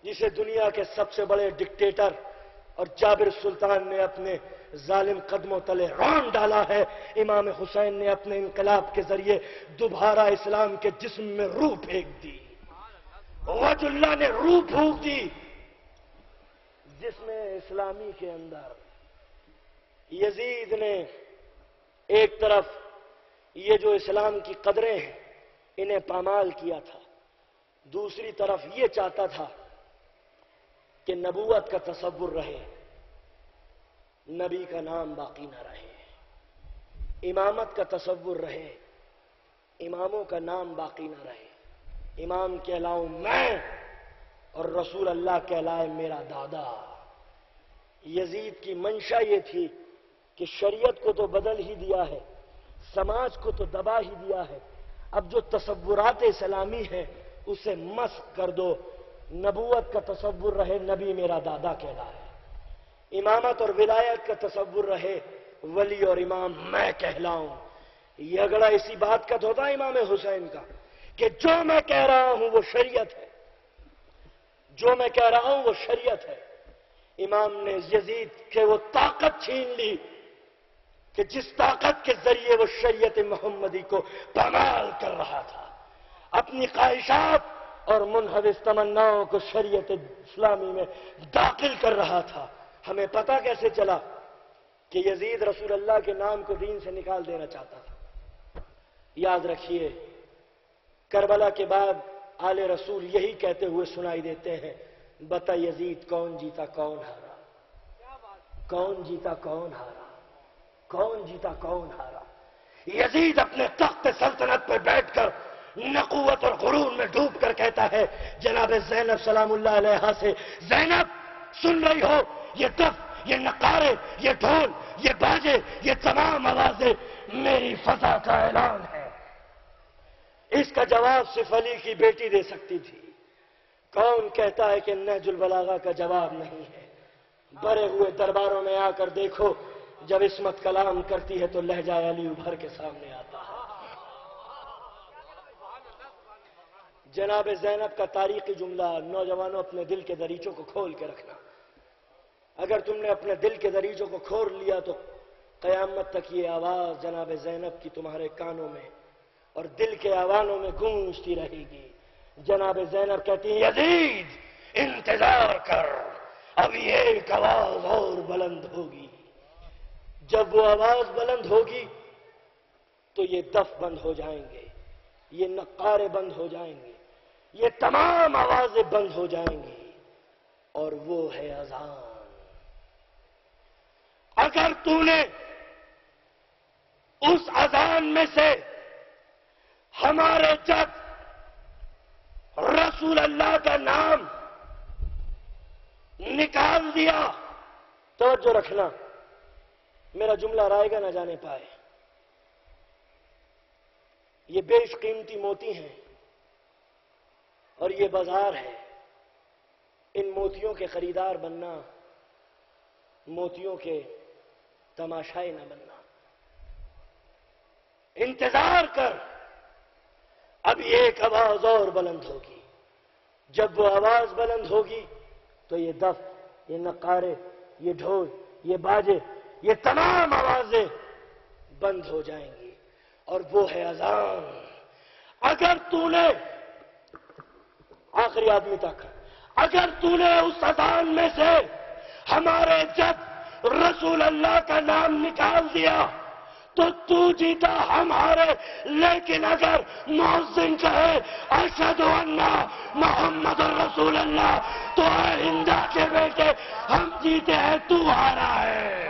जिसे दुनिया के सबसे बड़े डिक्टेटर और जाबिर सुल्तान ने अपने जालिम कदमों तले रौन डाला है, इमाम हुसैन ने अपने इनकलाब के ज़रिए दोबारा इस्लाम के जिस्म में रूह फेंक दी। वजुल्ला ने रूह फूक दी। जिसमें इस्लामी के अंदर यजीद ने एक तरफ़ ये जो इस्लाम की कदरें हैं, इन्हें पामाल किया था। दूसरी तरफ़ ये चाहता था कि नबूवत का तस्वुर रहे, नबी का नाम बाकी ना रहे, इमामत का तस्वुर रहे, इमामों का नाम बाकी ना रहे। इमाम कहलाऊं मैं और रसूल अल्लाह कहलाए मेरा दादा। यजीद की मंशा ये थी कि शरीयत को तो बदल ही दिया है, समाज को तो दबा ही दिया है। अब जो तस्वुरात इस्लामी है, उसे मस कर दो। नबूत का तस्वुर रहे, नबी मेरा दादा कहला है इमामत और विलायत का तस्वुर रहे, वली और इमाम मैं कहलाऊं। यह अगड़ा इसी बात का तो होता इमाम हुसैन का, कि जो मैं कह रहा हूँ वो शरीयत है। जो मैं कह रहा हूँ वो शरीयत है। इमाम ने यजीद के वो ताकत छीन ली कि जिस ताकत के ज़रिए वो शरीयत मोहम्मदी को पमाल कर रहा था। अपनी ख्वाहिशात और मुनहविस तमन्नाओं को शरीयत इस्लामी में दाखिल कर रहा था। हमें पता कैसे चला कि यजीद रसूल अल्लाह के नाम को दीन से निकाल देना चाहता था। याद रखिए, करबला के बाद आले रसूल यही कहते हुए सुनाई देते हैं, बता यजीद कौन जीता, कौन हारा? कौन जीता, कौन हारा? कौन जीता, कौन हारा? यजीद अपने तख्त सल्तनत पर बैठकर नकुवत और गुरूर में डूब कर कहता है, जनाब जैनब सलामुल्लाह से, जैनब, सुन रही हो, ये तफ ये नकारे, ये ढोल, ये बाजे, ये तमाम आवाज़ें, मेरी फजा का ऐलान है। इसका जवाब सिर्फ़ अली की बेटी दे सकती थी। कौन कहता है कि नहजुल बलागा का जवाब नहीं है? बड़े हुए दरबारों में आकर देखो, जब इसमत कलाम करती है तो लहजा अली उभर के सामने आता है। जनाब जैनब का तारीखी जुमला, नौजवानों अपने दिल के दरीचों को खोल के रखना। अगर तुमने अपने दिल के दरीचों को खोल लिया तो कयामत तक ये आवाज़ जनाब जैनब की तुम्हारे कानों में और दिल के आवानों में गूंजती रहेगी। जनाब जैनब कहती है, यजीद, इंतज़ार कर, अब ये एक आवाज़ और बुलंद होगी। जब वो आवाज़ बुलंद होगी तो ये दफ बंद हो जाएँगे, ये नकारे बंद हो जाएँगे, ये तमाम आवाज़ें बंद हो जाएँगी, और वो है अजान। अगर तूने उस अजान में से हमारे जब रसूल अल्लाह का नाम निकाल दिया तो जो रखना, मेरा जुमला रायगा ना जाने पाए। ये बेशकीमती मोती हैं और ये बाज़ार है। इन मोतियों के खरीदार बनना, मोतियों के तमाशाई ना बनना। इंतज़ार कर अब एक आवाज़ और बुलंद होगी। जब वो आवाज़ बुलंद होगी तो ये दफ, ये नकारे, ये ढोल, ये बाजे, ये तमाम आवाज़ें बंद हो जाएँगी। और वो है अजान। अगर तूने, आखिरी आदमी तक, अगर तूने उस अजान में से हमारे जब रसूल अल्लाह का नाम निकाल दिया तो तू जीता हमारे। लेकिन अगर मोहसिन कहे अशद मोहम्मद रसूल अल्लाह तो हिंदा के बेटे, हम जीते हैं, तू हारा है।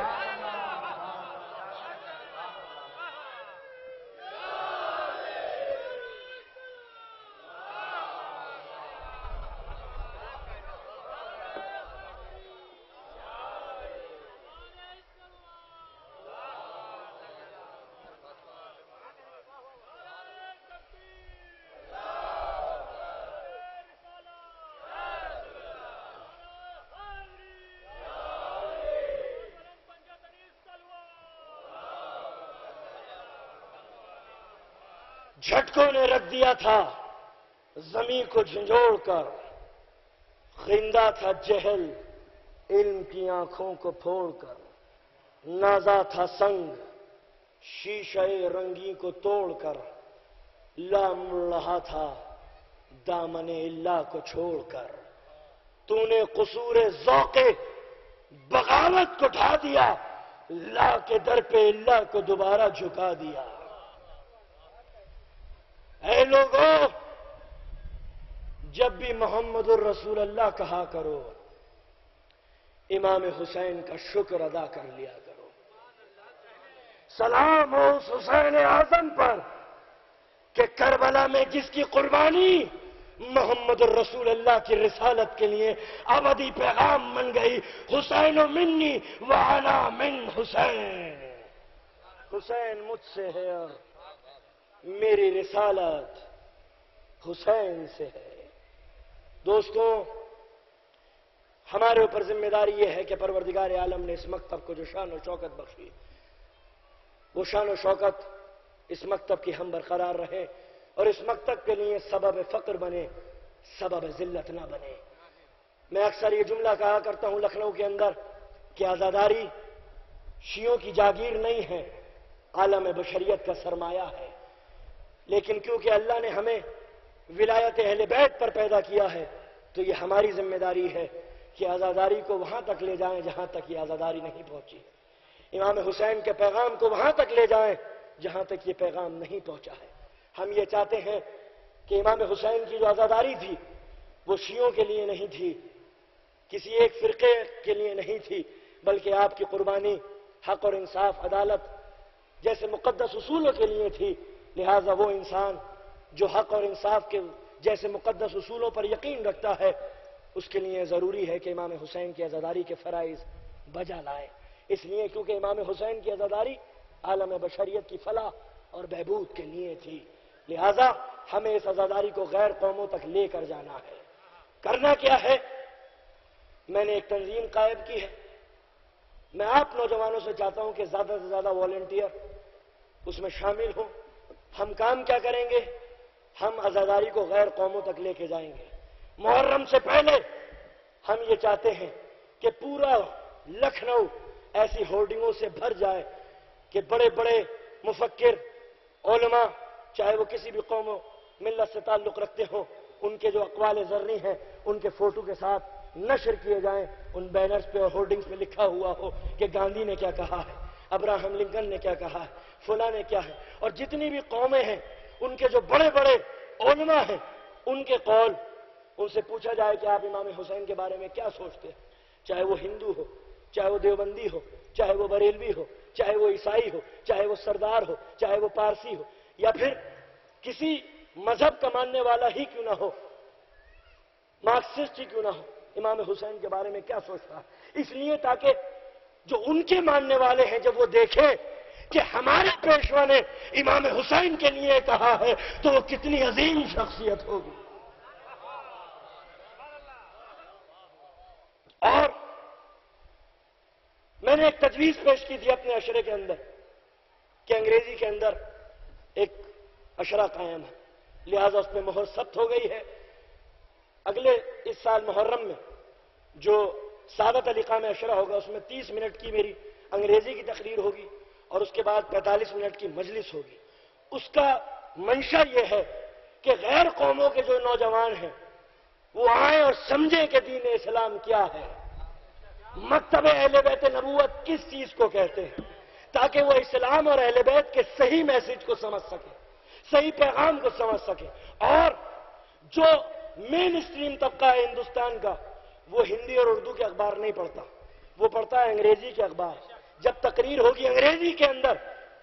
दिया था, ज़मीन को झंझोड़ कर खिंदा था जहल, इल्म की आँखों को फोड़कर। नाजा था संग, शीशे रंगी को तोड़कर। लाम रहा था, दामने इल्ला को छोड़कर। तूने कसूर जौके बगावत को ढा दिया, ला के दर पे इल्ला को दोबारा झुका दिया। ऐ लोगों, जब भी मोहम्मद रसूल अल्लाह कहा करो, इमाम हुसैन का शुक्र अदा कर लिया करो। सलाम हो उस हुसैन आज़म पर कि करबला में जिसकी कुर्बानी मोहम्मद रसूल अल्लाह की रिसालत के लिए अवधि पैगाम बन गई, हुसैन मिन्नी वाना मिन हुसैन। हुसैन मुझसे है और मेरी रिसालत हुसैन से है। दोस्तों, हमारे ऊपर ज़िम्मेदारी यह है कि परवरदिगार आलम ने इस मकतब को जो शान और शौकत बख्शी, वो शान और शौकत इस मकतब की हम बरकरार रहे और इस मकतब के लिए सबब फ़क्र बने, सबब जिल्लत ना बने। मैं अक्सर ये जुमला कहा करता हूँ लखनऊ के अंदर कि आज़ादारी शियों की जागीर नहीं है, आलम बशरियत का सरमाया है। लेकिन क्योंकि अल्लाह ने हमें विलायत अहल बैत पर पैदा किया है तो ये हमारी ज़िम्मेदारी है कि आज़ादारी को वहाँ तक ले जाएँ जहाँ तक ये आज़ादारी नहीं पहुँची। इमाम हुसैन के पैगाम को वहाँ तक ले जाएँ जहाँ तक ये पैगाम नहीं पहुँचा है। हम ये चाहते हैं कि इमाम हुसैन की जो आज़ादारी थी, वो शियों के लिए नहीं थी, किसी एक फिरके के लिए नहीं थी, बल्कि आपकी कुर्बानी, हक और इंसाफ, अदालत जैसे मुकदस उसूलों के लिए थी। लिहाजा वो इंसान जो हक और इंसाफ के जैसे मुकदस असूलों पर यकीन रखता है, उसके लिए ज़रूरी है कि इमाम हुसैन की आज़ादारी के फ़राइज बजा लाए। इसलिए क्योंकि इमाम हुसैन की आज़ादारी आलम बशरियत की फलाह और बहबूद के लिए थी, लिहाजा हमें इस आज़ादारी को गैर कौमों तक लेकर जाना है। करना क्या है? मैंने एक तंजीम कायम की है। मैं आप नौजवानों से चाहता हूँ कि ज़्यादा से ज़्यादा वॉलेंटियर उसमें शामिल हो। हम काम क्या करेंगे? हम आजादारी को गैर कौमों तक लेके जाएँगे। मुहर्रम से पहले हम ये चाहते हैं कि पूरा लखनऊ ऐसी होर्डिंगों से भर जाए कि बड़े बड़े मुफक्र ओलमा चाहे वो किसी भी कौम मिलत से ताल्लुक रखते हो, उनके जो अकवाल जर्री हैं, उनके फ़ोटो के साथ नशर किए जाएँ, उन बैनर्स पे और होर्डिंग्स पे लिखा हुआ हो कि गांधी ने क्या कहा है, अब्राहम लिंकन ने क्या कहा है। फुला ने क्या है? और जितनी भी कौमें हैं, उनके जो बड़े बड़े ओलमा हैं, उनके कौल, उनसे पूछा जाए कि आप इमाम हुसैन के बारे में क्या सोचते हैं? चाहे वो हिंदू हो, चाहे वो देवबंदी हो, चाहे वो बरेलवी हो, चाहे वो ईसाई हो, चाहे वो सरदार हो, चाहे वो पारसी हो, या फिर किसी मज़हब का मानने वाला ही क्यों ना हो? मार्क्सिस्ट ही क्यों ना हो? इमाम हुसैन के बारे में क्या सोचता है? इसलिए ताकि जो उनके मानने वाले हैं, जब वो देखें कि हमारे पेशवा ने इमाम हुसैन के लिए कहा है तो वो कितनी अजीम शख्सियत होगी। और मैंने एक तजवीज पेश की थी अपने अशरे के अंदर, कि अंग्रेज़ी के अंदर एक अशरा कायम है। लिहाजा उसमें मोहर सख्त हो गई है। अगले इस साल मुहर्रम में जो सादत अलीका में अशरा होगा, उसमें 30 मिनट की मेरी अंग्रेज़ी की तकरीर होगी। और उसके बाद 45 मिनट की मजलिस होगी। उसका मंशा यह है कि गैर कौमों के जो नौजवान हैं, वो आए और समझे कि दीन इस्लाम क्या है। मकतब अहल बैत नबूत किस चीज़ को कहते हैं? ताकि वो इस्लाम और अहल बैत के सही मैसेज को समझ सके, सही पैगाम को समझ सके। और जो मेन स्ट्रीम तबका है हिंदुस्तान का, वो हिंदी और उर्दू के अखबार नहीं पढ़ता। वो पढ़ता है अंग्रेज़ी के अखबार। जब तकरीर होगी अंग्रेज़ी के अंदर,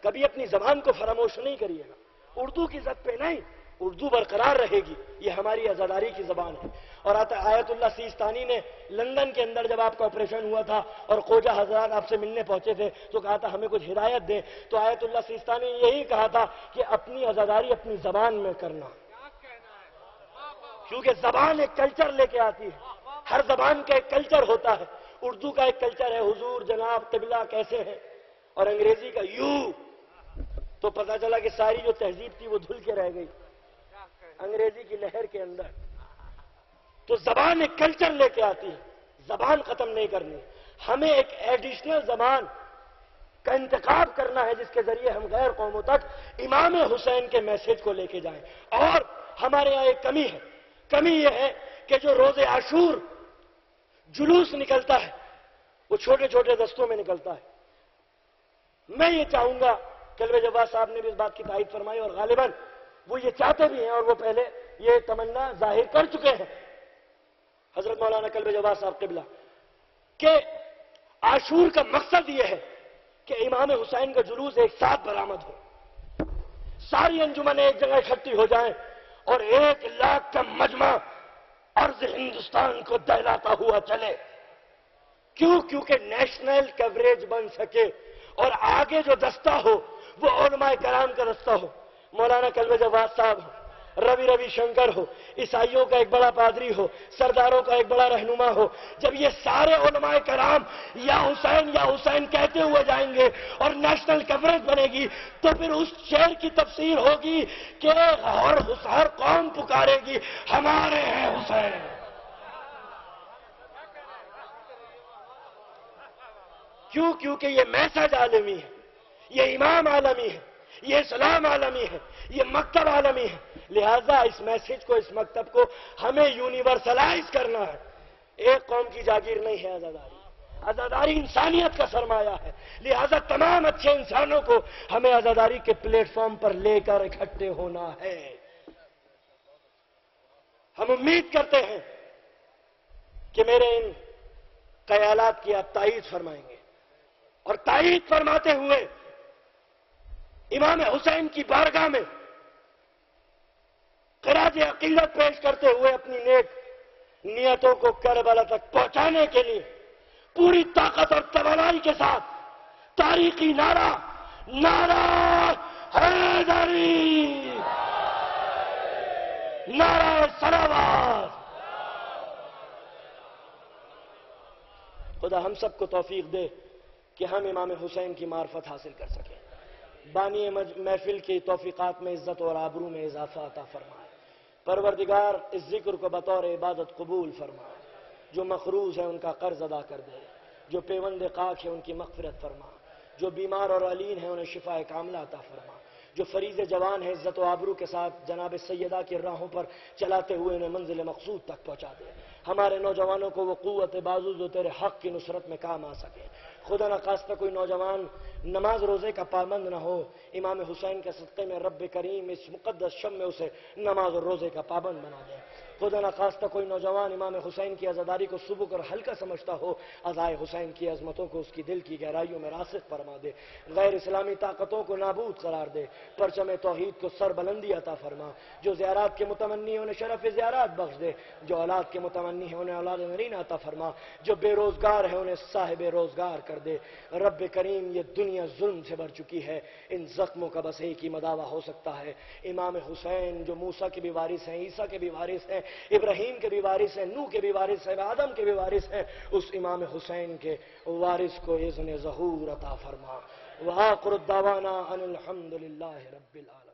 कभी अपनी जबान को फरामोश नहीं करिएगा। उर्दू की जद पे नहीं, उर्दू बरकरार रहेगी। ये हमारी आजादारी की जबान है। और आता आयतुल्ला सीस्तानी ने लंदन के अंदर जब आपका ऑपरेशन हुआ था और खोजा हजरात आपसे मिलने पहुँचे थे तो कहा था, हमें कुछ हिदायत दे। तो आयतुल्ला सीस्तानी ने यही कहा था कि अपनी आजादारी अपनी जबान में करना। क्योंकि जबान एक कल्चर लेके आती है। हर जबान का एक कल्चर होता है। उर्दू का एक कल्चर है, हुजूर, जनाब तिबला कैसे है? और अंग्रेज़ी का यू। तो पता चला कि सारी जो तहजीब थी वो धुल के रह गई। अंग्रेज़ी की लहर के अंदर। तो जबान एक कल्चर लेके आती है। जबान खत्म नहीं करनी। हमें एक एडिशनल जबान का इंतखाब करना है, जिसके ज़रिए हम गैर कौमों तक इमाम हुसैन के मैसेज को लेके जाएँ। और हमारे यहाँ एक कमी है। कमी यह है कि जो रोज़े आशूर जुलूस निकलता है, वो छोटे छोटे दस्तों में निकलता है। मैं ये चाहूँगा, कलवे जवाब साहब ने भी इस बात की तारीफ़ फरमाई, और गालिबन वो ये चाहते भी हैं, और वो पहले ये तमन्ना ज़ाहिर कर चुके हैं। हज़रत मौलाना कलवे जवाब साहब किबला, के आशूर का मकसद ये है कि इमाम हुसैन का जुलूस एक साथ बरामद हो। सारी अंजुमन एक जगह इकट्ठी हो जाए, और एक लाख का मजमा अर्ज़ हिंदुस्तान को दहलाता हुआ चले। क्यों? क्योंकि नेशनल कवरेज बन सके और आगे जो दस्ता हो, वो ओलमाए कराम का दस्ता हो। मौलाना कलवे जवाब साहब हो। रवि रवि शंकर हो, ईसाइयों का एक बड़ा पादरी हो, सरदारों का एक बड़ा रहनुमा हो, जब ये सारे उलमाए कराम या हुसैन या हुसैन कहते हुए जाएँगे और नेशनल कवरेज बनेगी तो फिर उस शेर की तफसीर होगी कि हर हर कौन पुकारेगी? हमारे हैं हुसैन। क्यों? क्योंकि ये मैसेज आलमी है, ये इमाम आलमी है, ये इस्लाम आलमी है ये मकतब आलमी है लिहाजा इस मैसेज को, इस मकतब को हमें यूनिवर्सलाइज करना है। एक कौम की जागीर नहीं है आजादारी। आजादारी इंसानियत का सरमाया है। लिहाजा तमाम अच्छे इंसानों को हमें आजादारी के प्लेटफॉर्म पर लेकर इकट्ठे होना है। हम उम्मीद करते हैं कि मेरे इन कयालात की आप तायद फरमाएँगे। और तायद फरमाते हुए इमाम हुसैन की बारगाह में खराज अकीदत पेश करते हुए अपनी नेक नियतों को करबला तक पहुँचाने के लिए, पूरी ताकत और तवानाई के साथ तारीखी नारा नारा हैदरी। नारा सराबाद खुदा हम सबको तौफीक दे कि हम इमाम हुसैन की मार्फत हासिल कर सकें। बानी महफिल की तोफ़ीक़ात में इज़्ज़त और आबरू में इजाफा अता फरमाए। परवरदिगार, इस ज़िक्र को बतौर इबादत कबूल फरमा जो मखरूज है, उनका कर्ज अदा कर दे। जो पेवंद काक है, उनकी मगफरत फरमा जो बीमार और अलीन है, उन्हें शिफा कामला अता फरमा जो फरीज जवान है, इज़्ज़त आबरू के साथ जनाब सैदा की राहों पर चलाते हुए उन्हें मंजिल मकसूद तक पहुँचा दे। हमारे नौजवानों को वो क़वत बाजू जो तेरे हक की नुसरत में काम आ सके। खुदा न खास्ता कोई नौजवान नमाज़ रोज़े का पाबंद ना हो। इमाम हुसैन के सत्ते में रब करीम इस मुकदस शम में उसे नमाज़ और रोज़े का पाबंद बना दे। खुदा न खास्ता कोई नौजवान इमाम हुसैन की आज़ादारी को सुबह और हल्का समझता हो अजाय हुसैन की अजमतों को उसकी दिल की गहराइयों में रासिक फरमा दे, गैर इस्लामी ताकतों को नाबूद करार दे, परचम तोहहीद को सरबलंदी अता फरमा, जो ज्यारात के मुतमनी उन्हें शरफ ज्यारात बख्श दे, जो औलाद के मुतमनी है उन्हें औलाद नरीन अता फरमा, जो बेरोजगार है उन्हें साहिब रोज़गार कर दे। रब करीम, ये दुनिया जुल्म से भर चुकी है, इन जख्मों का बस एक ही मदावा हो सकता है। इमाम हुसैन, जो मूसा के भी वारिस हैं, ईसा के भी वारिस हैं इब्राहिम के भी वारिस हैं नू के भी वारिस हैं, आदम के भी वारिस हैं। उस इमाम हुसैन के वारिस को इज़न जहूर अता फरमा। वाकुरदावाना अनिलहमदिल्ला आलम